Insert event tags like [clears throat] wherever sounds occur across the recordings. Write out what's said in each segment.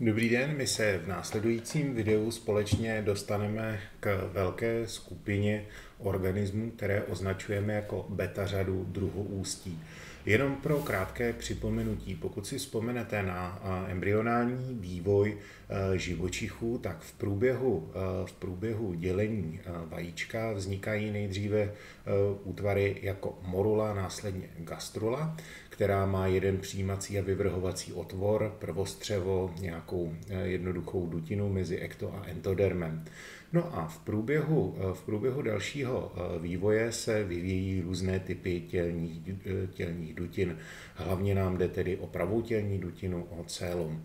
Dobrý den, my se v následujícím videu společně dostaneme k velké skupině organismů, které označujeme jako beta řadu druhoústí. Jenom pro krátké připomenutí, pokud si vzpomenete na embryonální vývoj živočichů, tak v průběhu, v průběhu dělení vajíčka vznikají nejdříve útvary jako morula, následně gastrula, která má jeden přijímací a vyvrhovací otvor, prvostřevo, nějakou jednoduchou dutinu mezi ekto a entodermem. No a v průběhu, v průběhu dalšího vývoje se vyvíjí různé typy tělních, tělních dutin. Hlavně nám jde tedy o pravou tělní dutinu, o célum.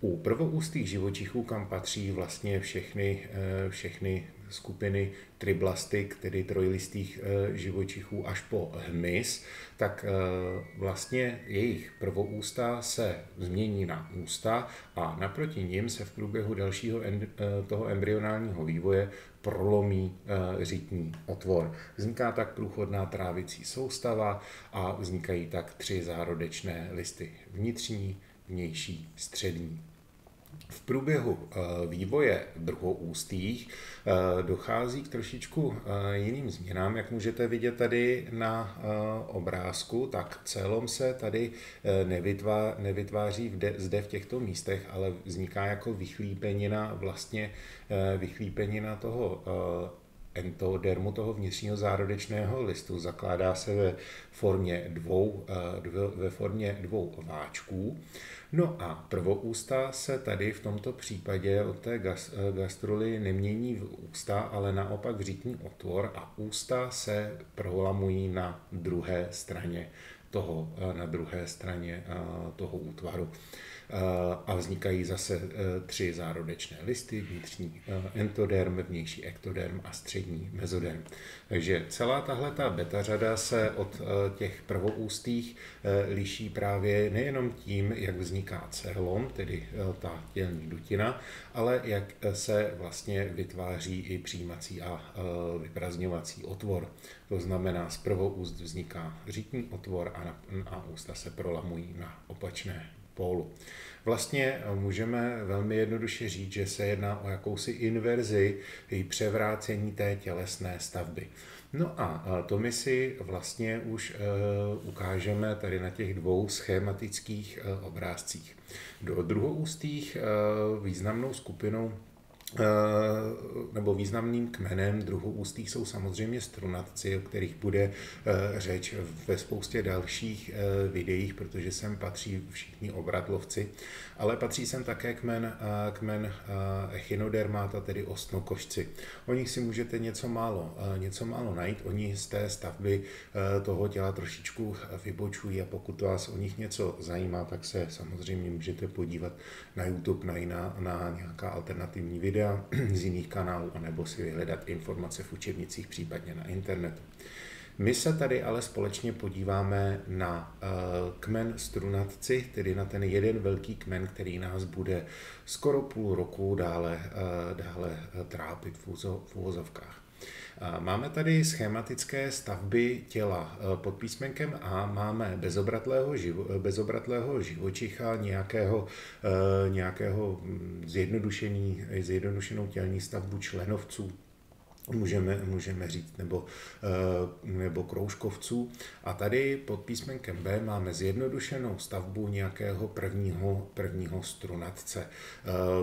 U prvoústých živočichů, kam patří vlastně všechny, všechny skupiny triblastik, tedy trojlistých živočichů až po hmyz, tak vlastně jejich prvoústa se změní na ústa a naproti nim se v průběhu dalšího toho embryonálního vývoje prolomí řitní otvor. Vzniká tak průchodná trávicí soustava a vznikají tak tři zárodečné listy vnitřní, vnější, střední. V průběhu vývoje druhoústých dochází k trošičku jiným změnám, jak můžete vidět tady na obrázku, tak celom se tady nevytváří zde v těchto místech, ale vzniká jako vychlípenina vlastně vychlípenina toho entodermu, toho vnitřního zárodečného listu. Zakládá se ve formě dvou, ve formě dvou váčků. No a prvoústa se tady v tomto případě od té gastroly nemění v ústa, ale naopak v řitní otvor a ústa se prolamují na druhé straně toho, na druhé straně toho útvaru a vznikají zase tři zárodečné listy, vnitřní entoderm, vnější ektoderm a střední mezoderm. Takže celá tahle ta beta řada se od těch prvoústých liší právě nejenom tím, jak vzniká célom, tedy ta tělní dutina, ale jak se vlastně vytváří i přijímací a vyprazňovací otvor. To znamená, z prvoúst vzniká řitní otvor a, na, a ústa se prolamují na opačné pólu. Vlastně můžeme velmi jednoduše říct, že se jedná o jakousi inverzi i převrácení té tělesné stavby. No a to my si vlastně už ukážeme tady na těch dvou schematických obrázcích. Do druhoústých významnou skupinou nebo významným kmenem druhoústých jsou samozřejmě strunatci, o kterých bude řeč ve spoustě dalších videích, protože sem patří všichni obratlovci, ale patří sem také kmen, kmen echinodermata, tedy ostnokošci. O nich si můžete něco málo, něco málo najít, oni z té stavby toho těla trošičku vybočují a pokud vás o nich něco zajímá, tak se samozřejmě můžete podívat na YouTube, na, jiná, na nějaká alternativní videa videa [clears throat] z jiných kanálů, anebo si vyhledat informace v učebnicích, případně na internetu. My se tady ale společně podíváme na kmen strunatci, tedy na ten jeden velký kmen, který nás bude skoro půl roku dále, dále trápit v uvozovkách. Máme tady schematické stavby těla. Pod písmenkem A máme bezobratlého, živo, bezobratlého živočicha, nějakého, nějakého zjednodušený, zjednodušenou tělní stavbu členovců můžeme, můžeme říct, nebo, nebo kroužkovců. A tady pod písmenkem B máme zjednodušenou stavbu nějakého prvního, prvního strunatce.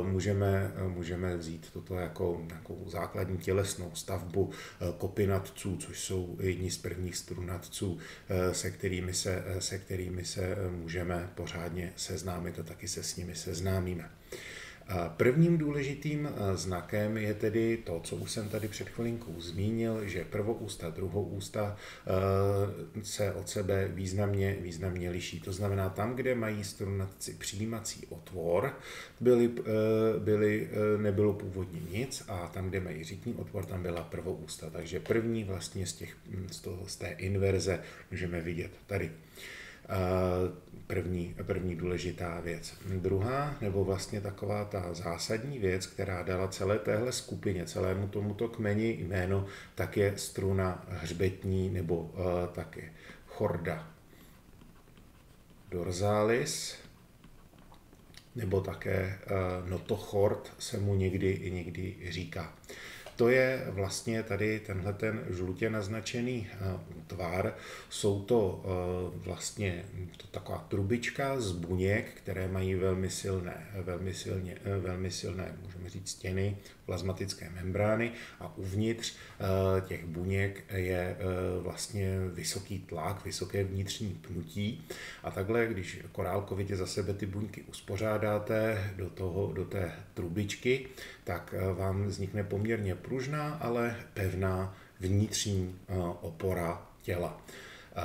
Můžeme, můžeme vzít toto jako nějakou základní tělesnou stavbu kopinatců, což jsou jedni z prvních strunatců, se kterými se, se kterými se můžeme pořádně seznámit a taky se s nimi seznámíme. Prvním důležitým znakem je tedy to, co už jsem tady před chvilinkou zmínil, že prvoústa, druhousta se od sebe významně, významně liší. To znamená, tam, kde mají strunatci přijímací otvor, byly, byly, nebylo původně nic a tam, kde mají řitní otvor, tam byla prvoústa. Takže první vlastně z, těch, z, toho, z té inverze můžeme vidět tady. První, první důležitá věc. Druhá, nebo vlastně taková ta zásadní věc, která dala celé téhle skupině, celému tomuto kmeni jméno, tak je struna hřbetní nebo uh, také chorda dorsalis nebo také notochord se mu někdy i někdy říká. To je vlastně tady tenhle ten žlutě naznačený eh, tvar. Jsou to eh, vlastně to taková trubička z buněk, které mají velmi silné, velmi, silně, eh, velmi silné, můžeme říct, stěny, plazmatické membrány a uvnitř těch buněk je vlastně vysoký tlak, vysoké vnitřní pnutí a takhle, když korálkovitě za sebe ty buňky uspořádáte do, toho, do té trubičky, tak vám vznikne poměrně pružná, ale pevná vnitřní eh, opora těla. Eh,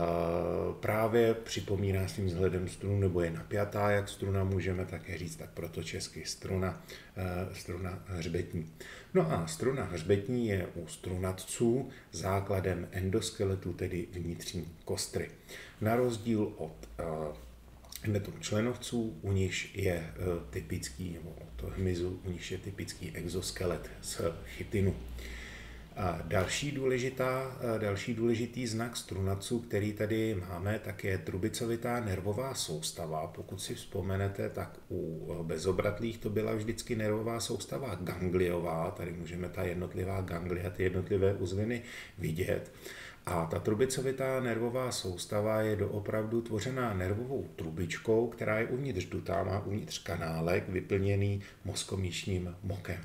právě připomíná svým vzhledem strunu, nebo je napjatá, jak struna můžeme také říct, tak proto česky struna, eh, struna hřbetní. No a struna hřbetní je u strunatců základem endoskeletu, tedy vnitřní kostry. Na rozdíl od metom členovců, u nich je typický, nebo od hmyzu, u nich je typický exoskelet z chytinu. A další, důležitá, další důležitý znak strunacu, který tady máme, tak je trubicovitá nervová soustava. Pokud si vzpomenete, tak u bezobratlých to byla vždycky nervová soustava gangliová. Tady můžeme ta jednotlivá ganglia, ty jednotlivé uzliny vidět. A ta trubicovitá nervová soustava je doopravdu tvořená nervovou trubičkou, která je uvnitř dutá, má uvnitř kanálek vyplněný mozkomíšním mokem.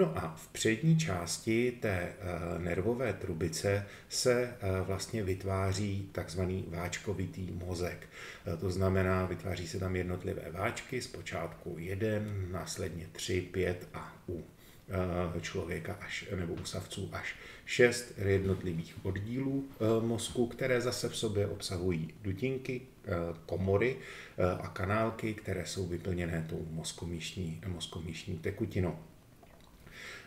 No a v přední části té eh, nervové trubice se eh, vlastně vytváří takzvaný váčkovitý mozek. Eh, to znamená, vytváří se tam jednotlivé váčky, zpočátku jeden, následně tři, pět a u člověka až, nebo u savců až šest jednotlivých oddílů mozku, které zase v sobě obsahují dutinky, komory a kanálky, které jsou vyplněné tou mozkomíšní, mozkomíšní tekutinou.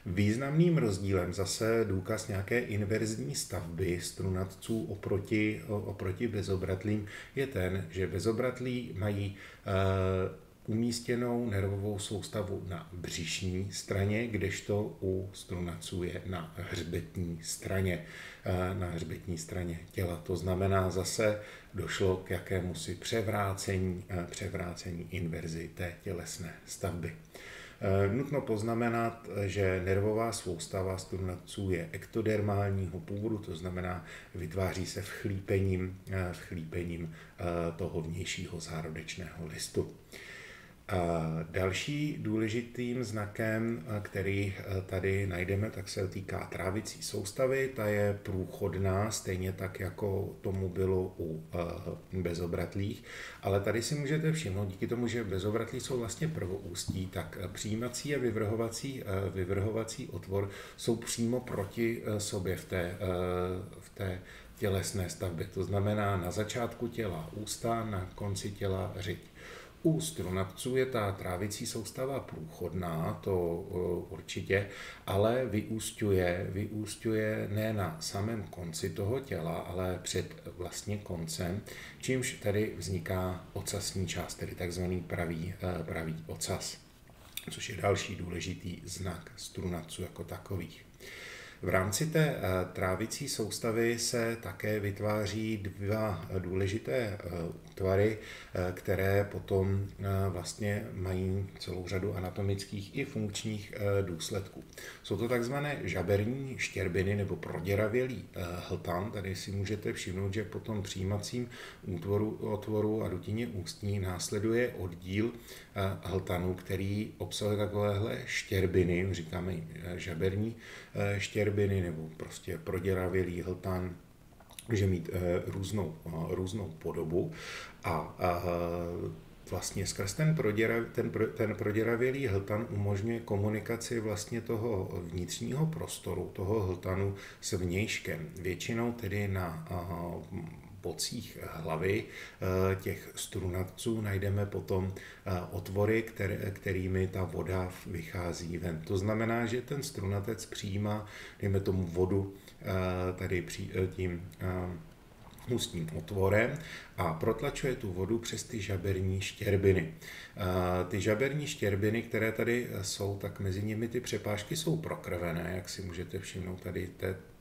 Významným rozdílem zase důkaz nějaké inverzní stavby strunatců oproti, oproti bezobratlým je ten, že bezobratlí mají uh, umístěnou nervovou soustavu na břišní straně, kdežto u strunaců je na hřbetní straně, uh, na hřbetní straně těla. To znamená zase došlo k jakému si převrácení, uh, převrácení inverzi té tělesné stavby. Eh, nutno poznamenat, že nervová soustava strunatců je ektodermálního původu, to znamená, vytváří se vchlípením, eh, vchlípením eh, toho vnějšího zárodečného listu. Další důležitým znakem, který tady najdeme, tak se týká trávicí soustavy. Ta je průchodná, stejně tak, jako tomu bylo u bezobratlých. Ale tady si můžete všimnout, díky tomu, že bezobratlí jsou vlastně prvoústí, tak přijímací a vyvrhovací, vyvrhovací otvor jsou přímo proti sobě v té, v té tělesné stavbě. To znamená na začátku těla ústa, na konci těla řiď. U strunavců je ta trávicí soustava průchodná, to eh, určitě, ale vyústňuje, vyústňuje ne na samém konci toho těla, ale před vlastně koncem, čímž tady vzniká ocasní část, tedy takzvaný pravý, eh, pravý ocas, což je další důležitý znak strunavců jako takových. V rámci té eh, trávicí soustavy se také vytváří dva důležité útvary, eh, které potom eh, vlastně mají celou řadu anatomických i funkčních důsledků. Jsou to takzvané žaberní štěrbiny nebo proděravělý hltan. Tady si můžete všimnout, že po tom přijímacím útvoru, otvoru a dutině ústní následuje oddíl hltanu, který obsahuje takovéhle štěrbiny, říkáme žaberní štěrbiny, štěrbiny nebo prostě proděravělý hltan, může mít eh, různou, eh, různou podobu a, vlastně skrz ten, proděra, ten, ten proděravělý hltan umožňuje komunikaci vlastně toho vnitřního prostoru, toho hltanu s vnějškem. Většinou tedy na bocích hlavy eh, těch strunavců najdeme potom eh, otvory, kterými ta voda vychází ven. To znamená, že ten strunatec přijímá, dejme tomu vodu, eh, tady tím ústním otvorem a protlačuje tu vodu přes ty žaberní štěrbiny. Ty žaberní štěrbiny, které tady jsou, tak mezi nimi ty přepážky jsou prokrvené, jak si můžete všimnout tady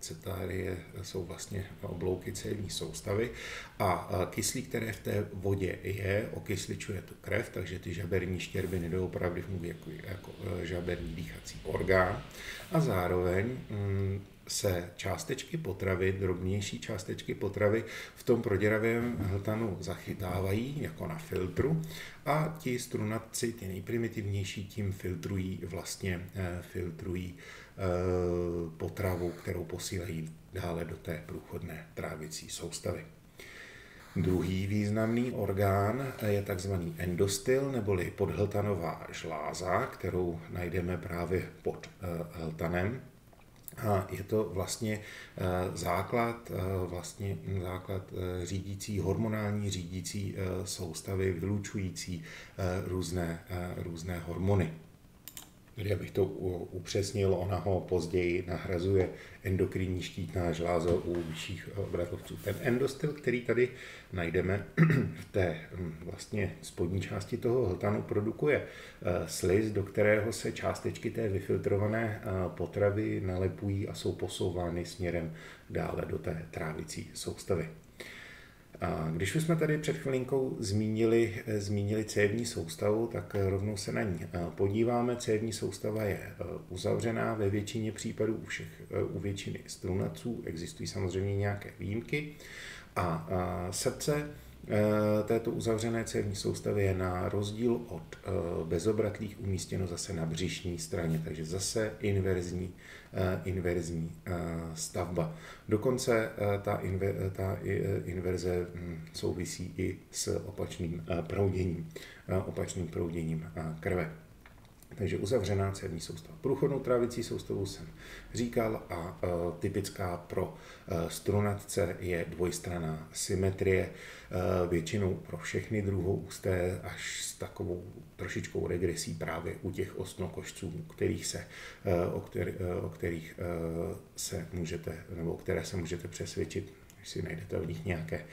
cetárie jsou vlastně oblouky cévní soustavy. A kyslík, které v té vodě je, okysličuje tu krev, takže ty žaberní štěrbiny doopravdy fungují jako, jako e, žaberní dýchací orgán. A zároveň mm, se částečky potravy, drobnější částečky potravy v tom proděravém hltanu zachytávají jako na filtru a ti strunatci, ty nejprimitivnější, tím filtrují vlastně eh, filtrují potravu, kterou posílají dále do té průchodné trávicí soustavy. Druhý významný orgán je takzvaný endostyl neboli podhltanová žláza, kterou najdeme právě pod eh, hltanem. A je to vlastně eh, základ, eh, vlastně základ eh, řídící, hormonální řídící soustavy, vylučující různé, různé hormony. Tedy abych to upřesnil, ona ho později nahrazuje endokrinní štítná žlázo u vyšších obratlovců. Ten endostyl, který tady najdeme [clears throat] v té hm, vlastně spodní části toho hltanu, produkuje eh, sliz, do kterého se částečky té vyfiltrované eh, potravy nalepují a jsou posouvány směrem dále do té trávicí soustavy. Když už jsme tady před chvilinkou zmínili, eh, zmínili cévní soustavu, tak eh, rovnou se na ní eh, podíváme. Cévní soustava je uzavřená ve většině případů u, všech, u většiny strunaců. Existují samozřejmě nějaké výjimky. A srdce této uzavřené cévní soustavy je na rozdíl od bezobratlých umístěno zase na břišní straně, takže zase inverzní Eh, inverzní eh, stavba. Dokonce eh, ta, inver, ta inverze hm, souvisí i s opačným prouděním, opačným prouděním krve. Takže uzavřená cévní soustava. Průchodnou trávicí soustavu jsem říkal a e, typická pro e, strunatce je dvojstraná symetrie, e, většinou pro všechny ústé až s takovou trošičkou regresí právě u těch ostnokošců, kterých se, o, který, o kterých se můžete, nebo které se můžete přesvědčit, si najdete o nich nějaké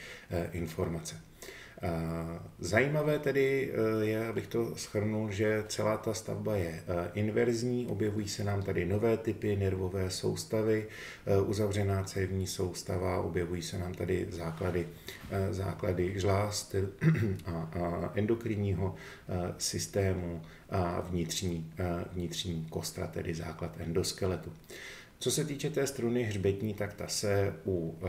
informace. Zajímavé tedy eh, je, abych to schrnul, že celá ta stavba je eh, inverzní, objevují se nám tady nové typy nervové soustavy, eh, uzavřená cévní soustava, objevují se nám tady základy, základy žláz a endokrinního systému a vnitřní, vnitřní kostra, tedy základ endoskeletu. Co se týče té struny hřbetní, tak ta se u e,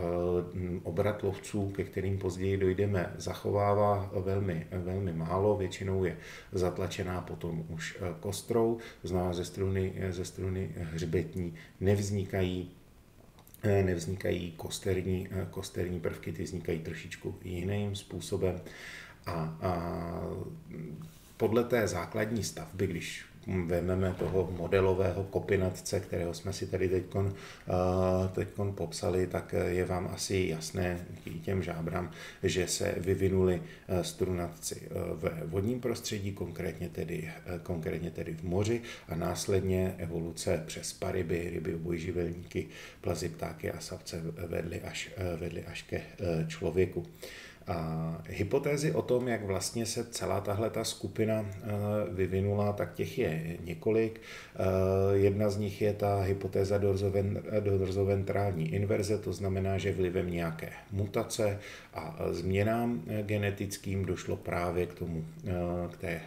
obratlovců, ke kterým později dojdeme, zachovává velmi, velmi málo, většinou je zatlačená potom už eh, kostrou, znamená ze struny, ze struny hřbetní nevznikají eh, nevznikají kosterní, kosterní prvky, ty vznikají trošičku jiným způsobem. A, a podle té základní stavby, když vezmeme toho modelového kopinatce, kterého jsme si tady teď teďkon popsali, tak je vám asi jasné těm žábrám, že se vyvinuli e, strunatci e, ve vodním prostředí, konkrétně tedy, e, konkrétně tedy v moři a následně evoluce přes paryby, ryby, obojživelníky, plazy, ptáky a savce vedly až, vedly až ke člověku. A hypotézy o tom, jak vlastně se celá tahle ta skupina eh, vyvinula, tak těch je několik. Eh, jedna z nich je ta hypotéza dorzoventrální inverze, to znamená, že vlivem nějaké mutace a změnám eh, genetickým došlo právě k tomu, k té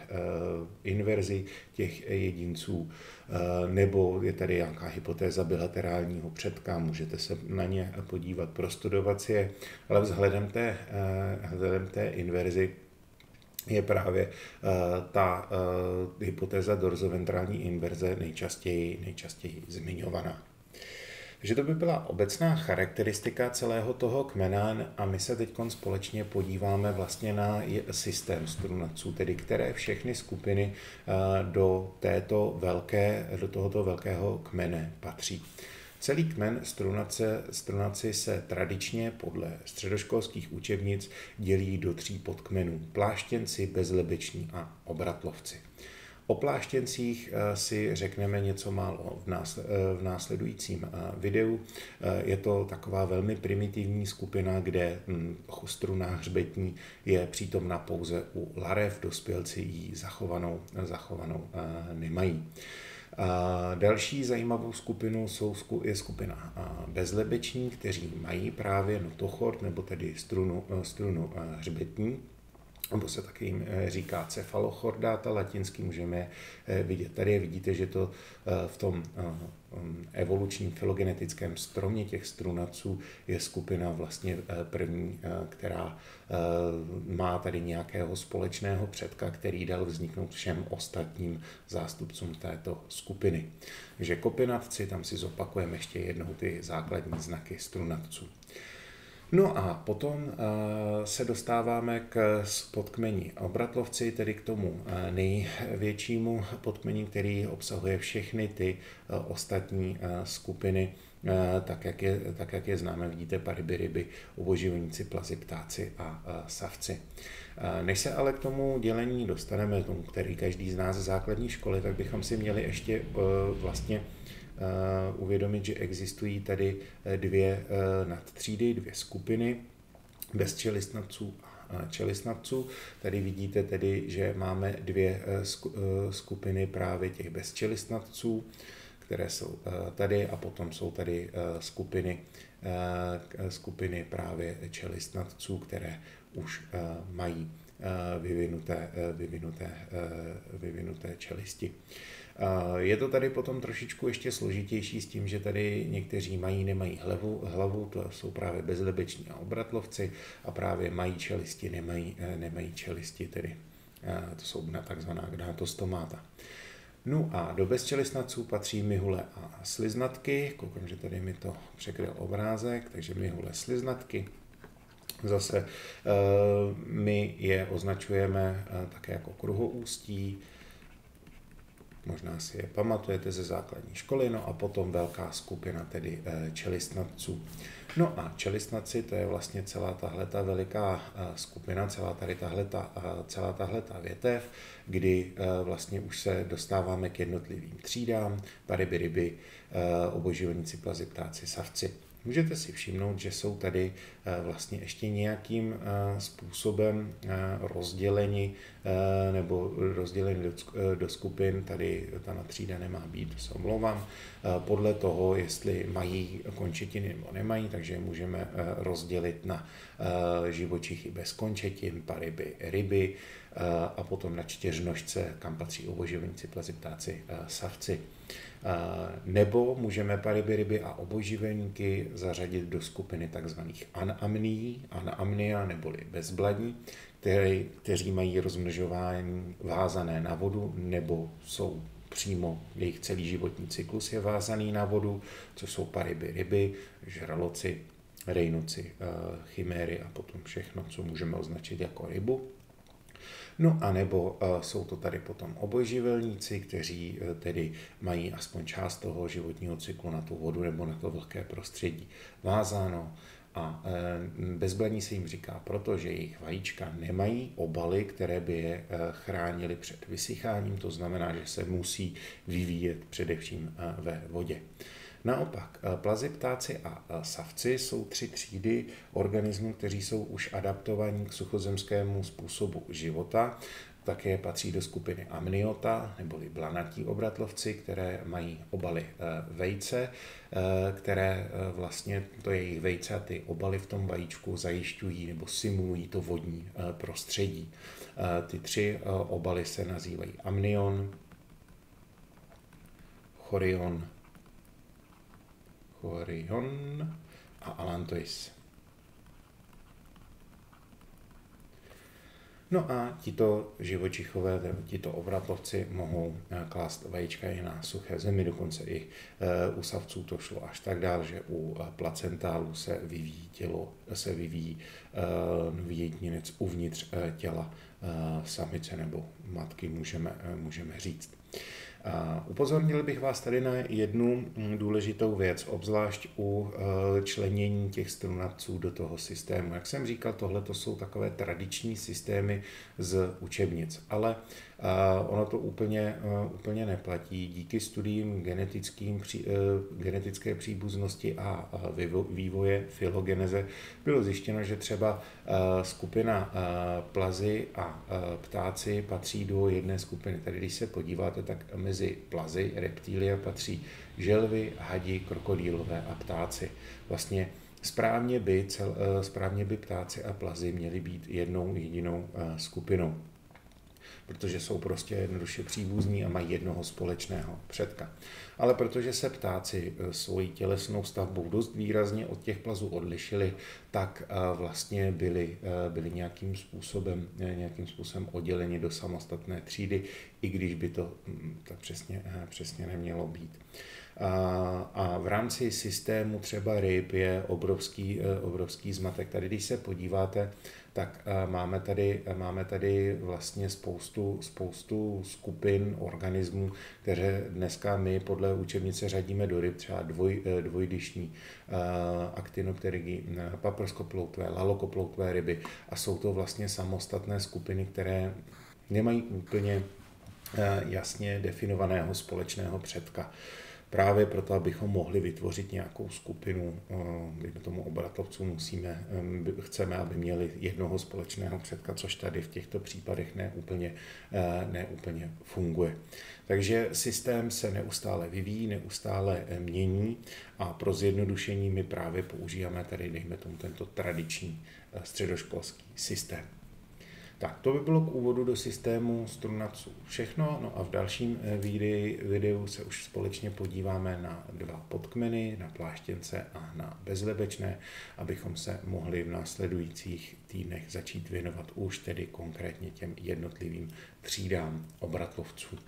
inverzi těch jedinců Eh, nebo je tady nějaká hypotéza bilaterálního předka, můžete se na ně podívat, prostudovat si je, ale vzhledem té, eh, vzhledem té inverzi je právě uh, ta hypotéza dorzoventrální inverze nejčastěji, nejčastěji zmiňovaná. Takže to by byla obecná charakteristika celého toho kmena a my se teď společně podíváme vlastně na systém strunaců, tedy které všechny skupiny eh, do, této velké, do tohoto velkého kmene patří. Celý kmen strunace, strunaci se tradičně podle středoškolských učebnic dělí do tří podkmenů. Pláštěnci, bezlebeční a obratlovci. O pláštěncích si řekneme něco málo v následujícím videu. Je to taková velmi primitivní skupina, kde hm, struna hřbetní je přítomna pouze u larev, dospělci ji zachovanou, zachovanou nemají. A další zajímavou skupinu jsou, je skupina bezlebeční, kteří mají právě notochord, nebo tedy strunu, strunu hřbetní, nebo se taky jim eh, říká cefalochordáta, latinsky můžeme eh, vidět. Tady vidíte, že to eh, v tom um, evolučním filogenetickém stromě těch strunaců je skupina vlastně první, která má tady nějakého společného předka, který dal vzniknout všem ostatním zástupcům této skupiny. Takže kopinatci, tam si zopakujeme ještě jednou ty základní znaky strunatců. No a potom eh, se dostáváme k podkmení obratlovci, tedy k tomu eh, největšímu podkmení, který obsahuje všechny ty eh, ostatní skupiny, tak jak je, tak jak je známe, vidíte pariby, ryby, oboživníci, plazy, ptáci a savci. Než se ale k tomu dělení dostaneme, tomu, který každý z nás z základní školy, tak bychom si měli ještě vlastně uvědomit, že existují tady eh, dvě eh, nadtřídy, dvě skupiny bezčelistnatců a čelistnatců. Tady vidíte tedy, že máme dvě skupiny právě těch bezčelistnatců, které jsou tady a potom jsou tady skupiny, skupiny právě čelistnatců, které už mají vyvinuté, vyvinuté, vyvinuté čelisti. Je to tady potom trošičku ještě složitější s tím, že tady někteří mají, nemají hlavu, hlavu to jsou právě bezlebeční a obratlovci a právě mají čelisti, nemají, eh, nemají čelisti, tedy eh, to jsou takzvaná gnatostomáta. No a do bezčelistnaců patří mihule a sliznatky. Koukám, že tady mi to překryl obrázek, takže mihule sliznatky. Zase eh, my je označujeme také jako kruhoústí, možná si je pamatujete ze základní školy, no a potom velká skupina tedy eh, čelistnatců. No a čelistnaci to je vlastně celá tahle ta veliká eh, skupina, celá tady tahle ta, eh, celá tahle ta větev, kdy vlastně už se dostáváme k jednotlivým třídám, pariby, ryby, oboživníci, plazy, ptáci, savci. Můžete si všimnout, že jsou tady eh, vlastně ještě nějakým eh, způsobem eh, rozděleni nebo rozděleni do skupin. Tady ta natřída nemá být, se omlouvám, podle toho, jestli mají končetiny nebo nemají, takže můžeme rozdělit na živočichy bez končetin, paryby, ryby a potom na čtyřnožce, kam patří oboživníci, plazy, ptáci, savci. Nebo můžeme pariby, ryby a obojživelníky zařadit do skupiny tzv. anamnií, anamnia neboli bezbladní, které, kteří mají rozmnožování vázané na vodu nebo jsou přímo jejich celý životní cyklus je vázaný na vodu, což jsou pariby, ryby, žraloci, rejnuci, chiméry a potom všechno, co můžeme označit jako rybu. No a nebo uh, jsou to tady potom obojživelníci, kteří uh, tedy mají aspoň část toho životního cyklu na tu vodu nebo na to vlhké prostředí vázáno. A uh, bezblaní se jim říká proto, že jejich vajíčka nemají obaly, které by je chránily před vysycháním, to znamená, že se musí vyvíjet především ve vodě. Naopak, eh, plazy, ptáci a eh, savci jsou tři třídy organismů, kteří jsou už adaptovaní k suchozemskému způsobu života. Také patří do skupiny amniota, neboli blanatí obratlovci, které mají obaly eh, vejce, které vlastně, to je jejich vejce a ty obaly v tom vajíčku zajišťují nebo simulují to vodní prostředí. Ty tři obaly se nazývají amnion, chorion Orion a Alantois. No a tito živočichové, tito obratlovci mohou eh, klást vajíčka i na suché zemi, dokonce i eh, u savců to šlo až tak dál, že u eh, placentálů se vyvíjí tělo, se vyvíjí nový jedinec uvnitř těla samice nebo matky, můžeme, můžeme říct. Upozornil bych vás tady na jednu mm, důležitou věc, obzvlášť u e, členění těch strunavců do toho systému. Jak jsem říkal, tohle to jsou takové tradiční systémy z učebnic, ale ono to úplně, úplně neplatí. Díky studiím genetickým, genetické příbuznosti a vývoje filogeneze bylo zjištěno, že třeba skupina plazy a ptáci patří do jedné skupiny. Tady, když se podíváte, tak mezi plazy, reptília patří želvy, hadi, krokodýlové a ptáci. Vlastně správně by, cel, správně by ptáci a plazy měly být jednou jedinou skupinou protože jsou prostě jednoduše příbuzní a mají jednoho společného předka. Ale protože se ptáci eh, svojí tělesnou stavbou dost výrazně od těch plazů odlišili, tak eh, vlastně byli, eh, byli nějakým způsobem, nějakým způsobem odděleni do samostatné třídy, i když by to mm, tak přesně, přesně nemělo být. A v rámci systému třeba ryb je obrovský, obrovský zmatek. Tady, když se podíváte tak máme tady, máme tady vlastně spoustu, spoustu skupin organismů, které dneska my podle učebnice řadíme do ryb, třeba dvoj, eh, dvojdyšní aktinopterigy, paprskoploutvé, lalokoploutvé ryby. A jsou to vlastně samostatné skupiny, které nemají úplně jasně definovaného společného předka právě proto, abychom mohli vytvořit nějakou skupinu, kdyby tomu obratlovců musíme, chceme, aby měli jednoho společného předka, což tady v těchto případech neúplně, e, neúplně funguje. Takže systém se neustále vyvíjí, neustále mění a pro zjednodušení my právě používáme tady, dejme tomu, tento tradiční středoškolský systém. Tak to by bylo k úvodu do systému strunaců všechno, no a v dalším eh, videu se už společně podíváme na dva podkmeny, na pláštěnce a na bezlebečné, abychom se mohli v následujících týdnech začít věnovat už tedy konkrétně těm jednotlivým třídám obratlovců.